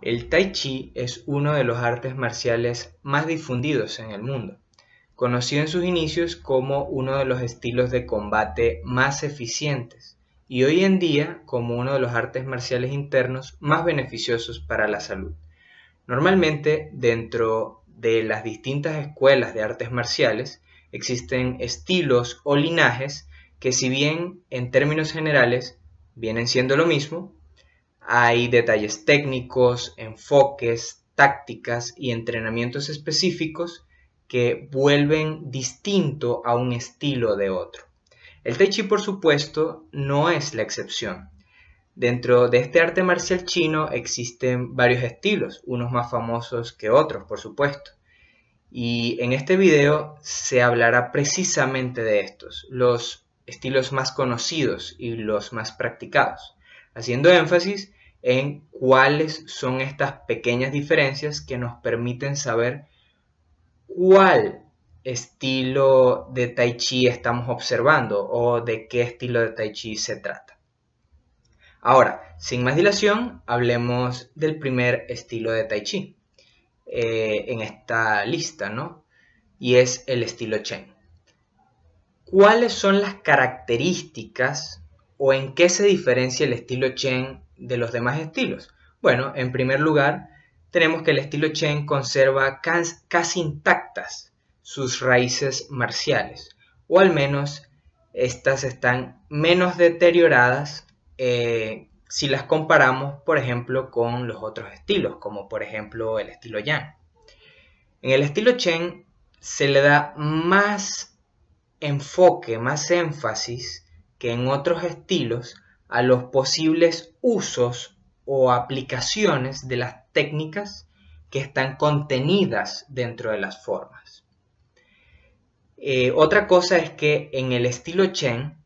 El tai chi es uno de los artes marciales más difundidos en el mundo, conocido en sus inicios como uno de los estilos de combate más eficientes y hoy en día como uno de los artes marciales internos más beneficiosos para la salud. Normalmente dentro de las distintas escuelas de artes marciales existen estilos o linajes que si bien en términos generales vienen siendo lo mismo, hay detalles técnicos, enfoques, tácticas y entrenamientos específicos que vuelven distinto a un estilo de otro. El Tai Chi, por supuesto, no es la excepción. Dentro de este arte marcial chino existen varios estilos, unos más famosos que otros, por supuesto. Y en este video se hablará precisamente de estos, los estilos más conocidos y los más practicados, haciendo énfasis en cuáles son estas pequeñas diferencias que nos permiten saber cuál estilo de tai chi estamos observando o de qué estilo de tai chi se trata. Ahora, sin más dilación, hablemos del primer estilo de tai chi eh, en esta lista, ¿no? Y es el estilo Chen. ¿Cuáles son las características o en qué se diferencia el estilo Chen de los demás estilos? Bueno, en primer lugar, tenemos que el estilo Chen conserva casi intactas sus raíces marciales, o al menos estas están menos deterioradas eh, si las comparamos, por ejemplo, con los otros estilos, como por ejemplo el estilo Yang. En el estilo Chen se le da más enfoque, más énfasis que en otros estilos a los posibles usos o aplicaciones de las técnicas que están contenidas dentro de las formas. Eh, otra cosa es que en el estilo Chen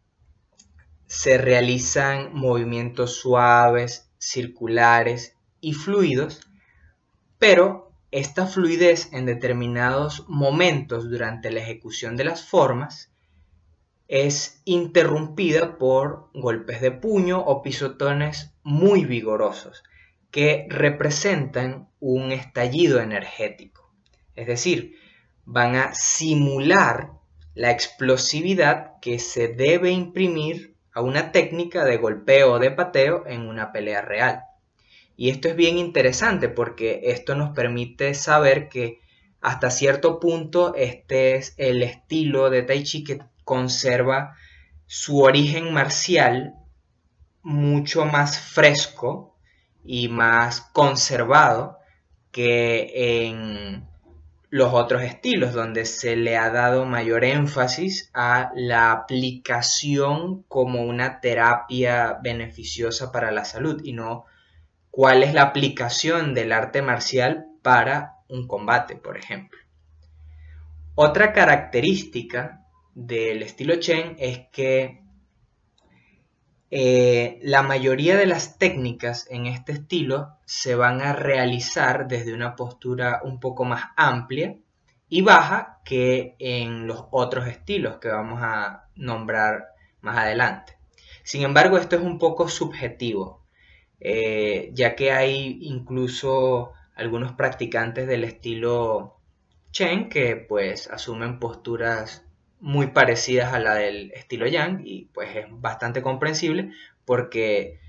se realizan movimientos suaves, circulares y fluidos, pero esta fluidez en determinados momentos durante la ejecución de las formas es interrumpida por golpes de puño o pisotones muy vigorosos que representan un estallido energético. Es decir, van a simular la explosividad que se debe imprimir a una técnica de golpeo o de pateo en una pelea real. Y esto es bien interesante porque esto nos permite saber que hasta cierto punto este es el estilo de Tai Chi que conserva su origen marcial mucho más fresco y más conservado que en los otros estilos, donde se le ha dado mayor énfasis a la aplicación como una terapia beneficiosa para la salud y no cuál es la aplicación del arte marcial para un combate, por ejemplo. Otra característica del estilo Chen es que eh, la mayoría de las técnicas en este estilo se van a realizar desde una postura un poco más amplia y baja que en los otros estilos que vamos a nombrar más adelante. Sin embargo, esto es un poco subjetivo, eh, ya que hay incluso algunos practicantes del estilo Chen que pues asumen posturas muy parecidas a la del estilo Yang y pues es bastante comprensible porque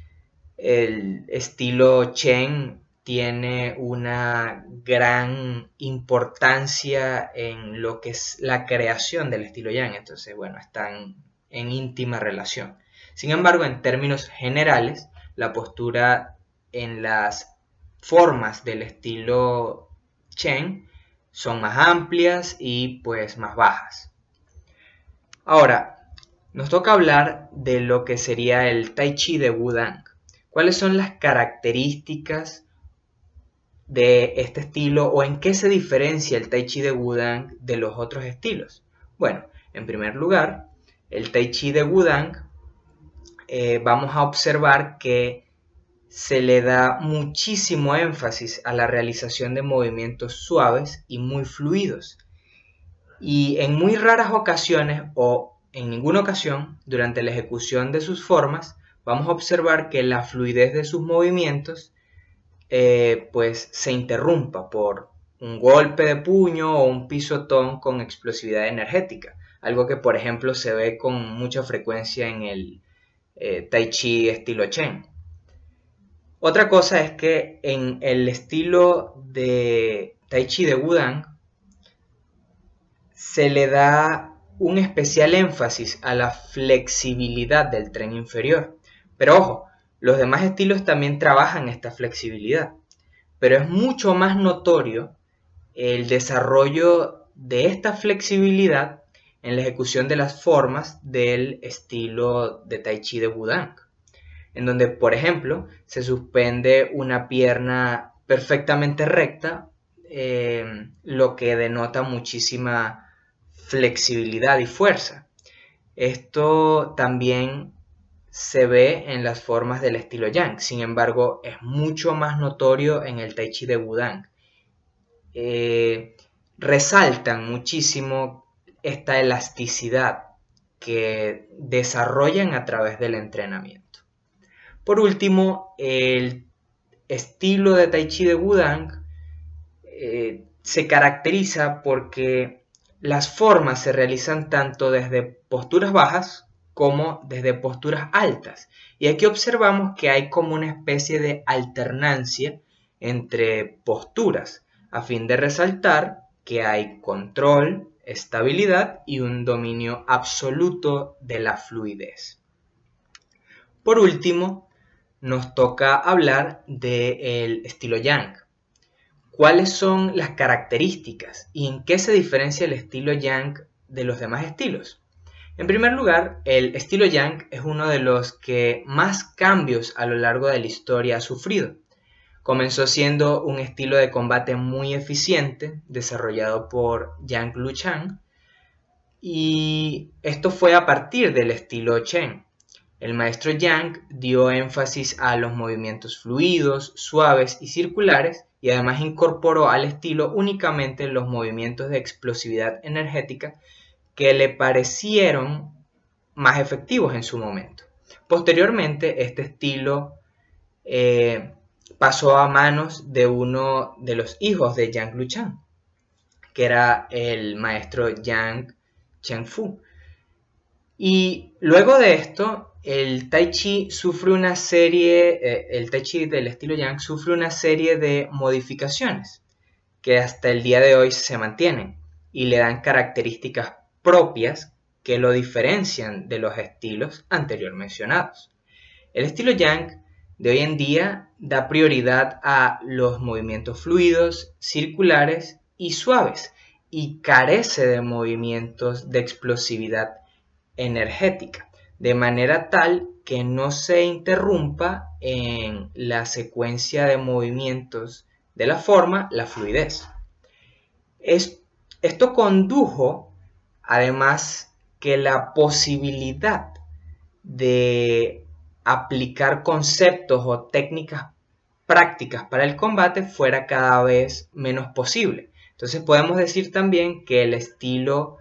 el estilo Chen tiene una gran importancia en lo que es la creación del estilo Yang, entonces bueno, están en íntima relación. Sin embargo, en términos generales, la postura en las formas del estilo Chen son más amplias y pues más bajas. Ahora, nos toca hablar de lo que sería el Tai Chi de Wudang. ¿Cuáles son las características de este estilo o en qué se diferencia el Tai Chi de Wudang de los otros estilos? Bueno, en primer lugar, el Tai Chi de Wudang eh, vamos a observar que se le da muchísimo énfasis a la realización de movimientos suaves y muy fluidos y en muy raras ocasiones o en ninguna ocasión durante la ejecución de sus formas vamos a observar que la fluidez de sus movimientos eh, pues se interrumpa por un golpe de puño o un pisotón con explosividad energética, algo que por ejemplo se ve con mucha frecuencia en el eh, tai chi estilo Chen. Otra cosa es que en el estilo de tai chi de Wudang se le da un especial énfasis a la flexibilidad del tren inferior. Pero ojo, los demás estilos también trabajan esta flexibilidad, pero es mucho más notorio el desarrollo de esta flexibilidad en la ejecución de las formas del estilo de Tai Chi de Wudang, en donde, por ejemplo, se suspende una pierna perfectamente recta, eh, lo que denota muchísima flexibilidad y fuerza. Esto también se ve en las formas del estilo Yang, sin embargo es mucho más notorio en el Tai Chi de Wudang. Eh, resaltan muchísimo esta elasticidad que desarrollan a través del entrenamiento. Por último, el estilo de Tai Chi de Wudang eh, se caracteriza porque las formas se realizan tanto desde posturas bajas como desde posturas altas. Y aquí observamos que hay como una especie de alternancia entre posturas, a fin de resaltar que hay control, estabilidad y un dominio absoluto de la fluidez. Por último, nos toca hablar del estilo Yang. ¿Cuáles son las características y en qué se diferencia el estilo Yang de los demás estilos? En primer lugar, el estilo Yang es uno de los que más cambios a lo largo de la historia ha sufrido. Comenzó siendo un estilo de combate muy eficiente, desarrollado por Yang Luchang, y esto fue a partir del estilo Chen. El maestro Yang dio énfasis a los movimientos fluidos, suaves y circulares, y además incorporó al estilo únicamente los movimientos de explosividad energética que le parecieron más efectivos en su momento. Posteriormente, este estilo eh, pasó a manos de uno de los hijos de Yang Luchan, que era el maestro Yang Chengfu. Y luego de esto, el Tai Chi sufre una serie, eh, el Tai Chi del estilo Yang sufre una serie de modificaciones que hasta el día de hoy se mantienen y le dan características propias que lo diferencian de los estilos anterior mencionados. El estilo Yang de hoy en día da prioridad a los movimientos fluidos, circulares y suaves y carece de movimientos de explosividad energética, de manera tal que no se interrumpa en la secuencia de movimientos de la forma la fluidez. esto condujo Además, que la posibilidad de aplicar conceptos o técnicas prácticas para el combate fuera cada vez menos posible. Entonces podemos decir también que el estilo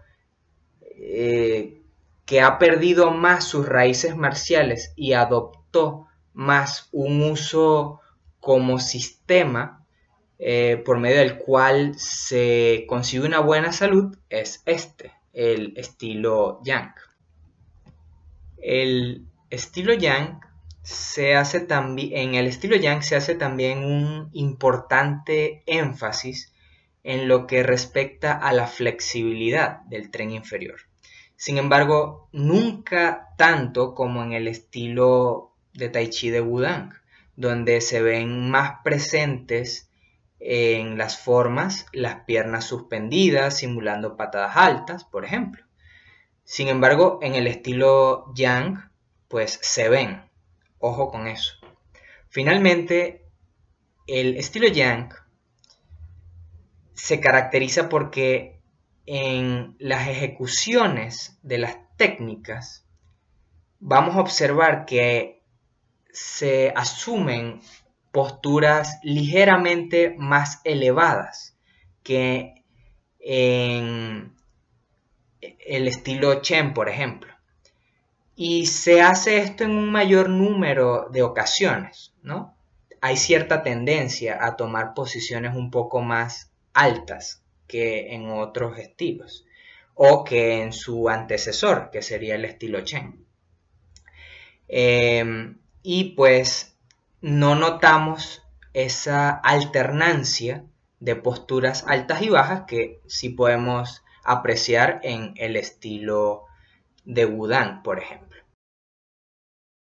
eh, que ha perdido más sus raíces marciales y adoptó más un uso como sistema eh, por medio del cual se consigue una buena salud es este el estilo Yang. El estilo Yang se hace en el estilo Yang se hace también un importante énfasis en lo que respecta a la flexibilidad del tren inferior. Sin embargo, nunca tanto como en el estilo de Tai Chi de Wudang, donde se ven más presentes en las formas, las piernas suspendidas, simulando patadas altas, por ejemplo. Sin embargo, en el estilo Yang, pues se ven. Ojo con eso. Finalmente, el estilo Yang se caracteriza porque en las ejecuciones de las técnicas vamos a observar que se asumen posturas ligeramente más elevadas que en el estilo Chen, por ejemplo. Y se hace esto en un mayor número de ocasiones, ¿no? hay cierta tendencia a tomar posiciones un poco más altas que en otros estilos o que en su antecesor, que sería el estilo Chen. Em, y pues no notamos esa alternancia de posturas altas y bajas que sí podemos apreciar en el estilo de Wudang, por ejemplo.